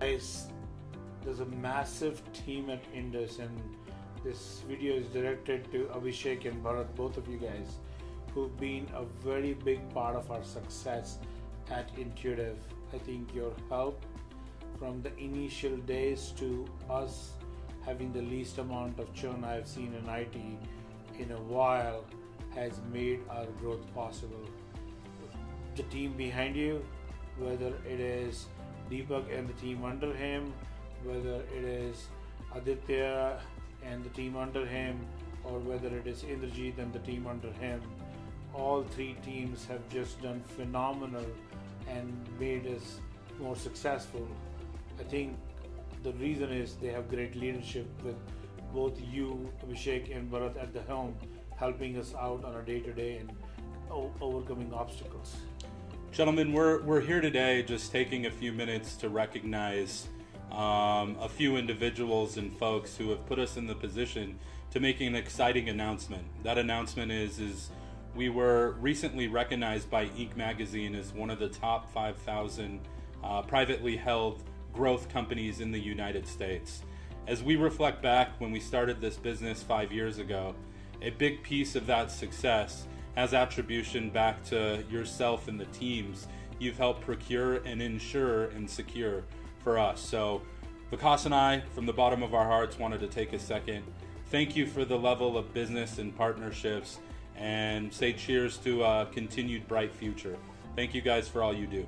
guys, there's a massive team at Indus, and this video is directed to Abhishek and Bharat, both of you guys, who've been a very big part of our success at Ntooitive. I think your help from the initial days to us having the least amount of churn I've seen in IT in a while has made our growth possible. The team behind you, whether it is Deepak and the team under him, whether it is Aditya and the team under him, or whether it is Indrajit and the team under him, all three teams have just done phenomenal and made us more successful. I think the reason is they have great leadership with both you, Abhishek, and Bharat at the helm, helping us out on a day to day and overcoming obstacles. Gentlemen, we're, we're here today just taking a few minutes to recognize um, a few individuals and folks who have put us in the position to making an exciting announcement. That announcement is is we were recently recognized by Inc. magazine as one of the top 5,000 uh, privately held growth companies in the United States. As we reflect back when we started this business five years ago, a big piece of that success has attribution back to yourself and the teams you've helped procure and ensure and secure for us. So, Vikas and I, from the bottom of our hearts, wanted to take a second. Thank you for the level of business and partnerships and say cheers to a continued bright future. Thank you guys for all you do.